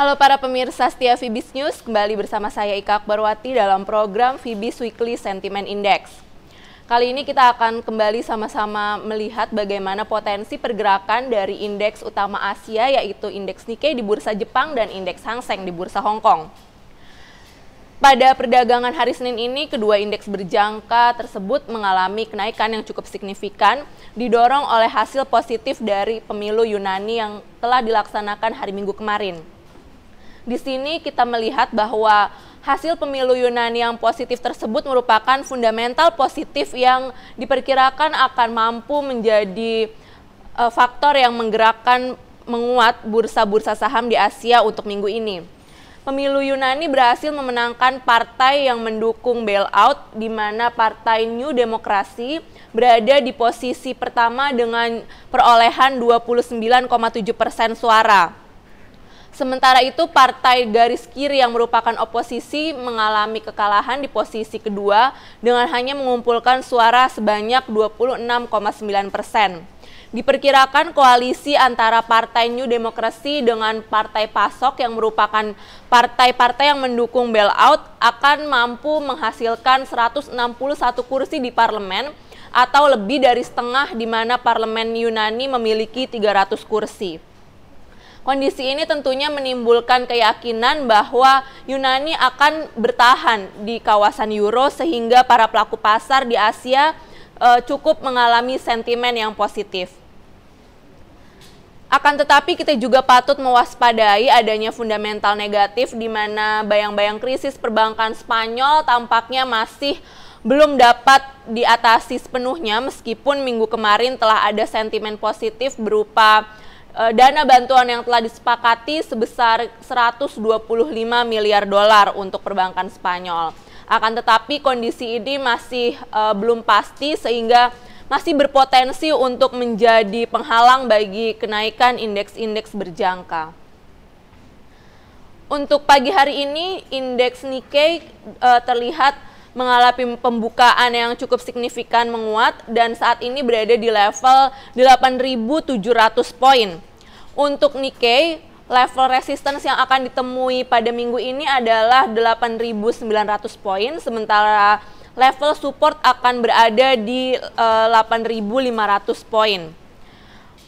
Halo para pemirsa setia Fibis News, kembali bersama saya Ika Akbarwati dalam program Fibis Weekly Sentiment Index. Kali ini kita akan kembali sama-sama melihat bagaimana potensi pergerakan dari indeks utama Asia yaitu indeks Nikkei di bursa Jepang dan indeks Hang Seng di bursa Hong Kong. Pada perdagangan hari Senin ini, kedua indeks berjangka tersebut mengalami kenaikan yang cukup signifikan, didorong oleh hasil positif dari pemilu Yunani yang telah dilaksanakan hari Minggu kemarin. Di sini kita melihat bahwa hasil pemilu Yunani yang positif tersebut merupakan fundamental positif yang diperkirakan akan mampu menjadi uh, faktor yang menggerakkan menguat bursa-bursa saham di Asia untuk minggu ini pemilu Yunani berhasil memenangkan partai yang mendukung bailout di mana Partai New Demokrasi berada di posisi pertama dengan perolehan 29,7 persen suara. Sementara itu, partai garis kiri yang merupakan oposisi mengalami kekalahan di posisi kedua dengan hanya mengumpulkan suara sebanyak 26,9 persen. Diperkirakan koalisi antara Partai New Demokrasi dengan Partai PASOK yang merupakan partai-partai yang mendukung bailout akan mampu menghasilkan 161 kursi di parlemen atau lebih dari setengah di mana parlemen Yunani memiliki 300 kursi. Kondisi ini tentunya menimbulkan keyakinan bahwa Yunani akan bertahan di kawasan euro sehingga para pelaku pasar di Asia e, cukup mengalami sentimen yang positif. Akan tetapi kita juga patut mewaspadai adanya fundamental negatif di mana bayang-bayang krisis perbankan Spanyol tampaknya masih belum dapat diatasi sepenuhnya meskipun minggu kemarin telah ada sentimen positif berupa dana bantuan yang telah disepakati sebesar 125 miliar dolar untuk perbankan Spanyol. Akan tetapi kondisi ini masih e, belum pasti sehingga masih berpotensi untuk menjadi penghalang bagi kenaikan indeks-indeks berjangka. Untuk pagi hari ini, indeks Nikkei e, terlihat mengalami pembukaan yang cukup signifikan menguat dan saat ini berada di level 8.700 poin. Untuk Nikkei, level resistance yang akan ditemui pada minggu ini adalah 8.900 poin, sementara level support akan berada di uh, eh, 8.500 poin.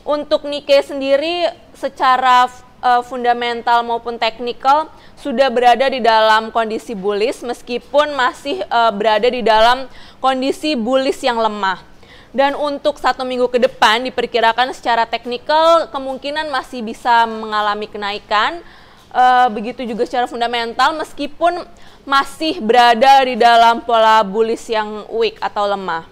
Untuk Nikkei sendiri secara uh, fundamental maupun teknikal sudah berada di dalam kondisi bullish meskipun masih uh, berada di dalam kondisi bullish yang lemah. Dan untuk satu minggu ke depan diperkirakan secara teknikal kemungkinan masih bisa mengalami kenaikan uh, begitu juga secara fundamental meskipun masih berada di dalam pola bullish yang weak atau lemah.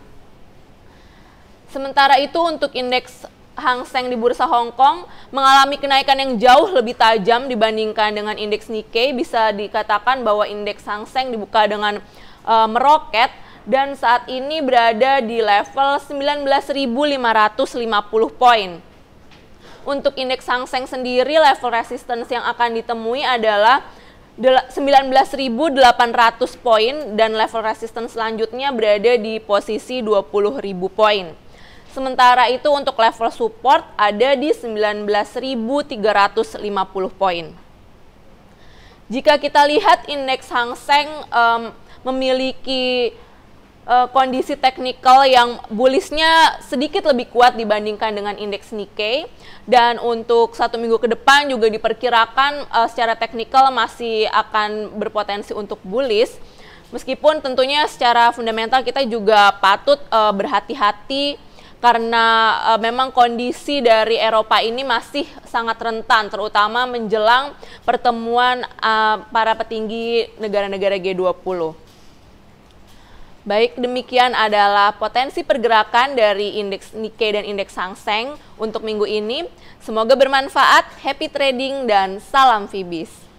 Sementara itu untuk indeks Hang Seng di bursa Hong Kong mengalami kenaikan yang jauh lebih tajam dibandingkan dengan indeks Nikkei. Bisa dikatakan bahwa indeks Hang Seng dibuka dengan uh, meroket dan saat ini berada di level 19.550 poin. Untuk indeks Hang Seng sendiri level resistance yang akan ditemui adalah 19.800 poin dan level resistance selanjutnya berada di posisi 20.000 poin. Sementara itu untuk level support ada di 19.350 poin. Jika kita lihat indeks Hang Seng um, memiliki uh, kondisi teknikal yang bullishnya sedikit lebih kuat dibandingkan dengan indeks Nikkei dan untuk satu minggu ke depan juga diperkirakan uh, secara teknikal masih akan berpotensi untuk bullish meskipun tentunya secara fundamental kita juga patut uh, berhati-hati karena uh, memang kondisi dari Eropa ini masih sangat rentan terutama menjelang pertemuan uh, para petinggi negara-negara G20. Baik, demikian adalah potensi pergerakan dari indeks Nikkei dan indeks Hang Seng untuk minggu ini. Semoga bermanfaat, happy trading, dan salam Fibis.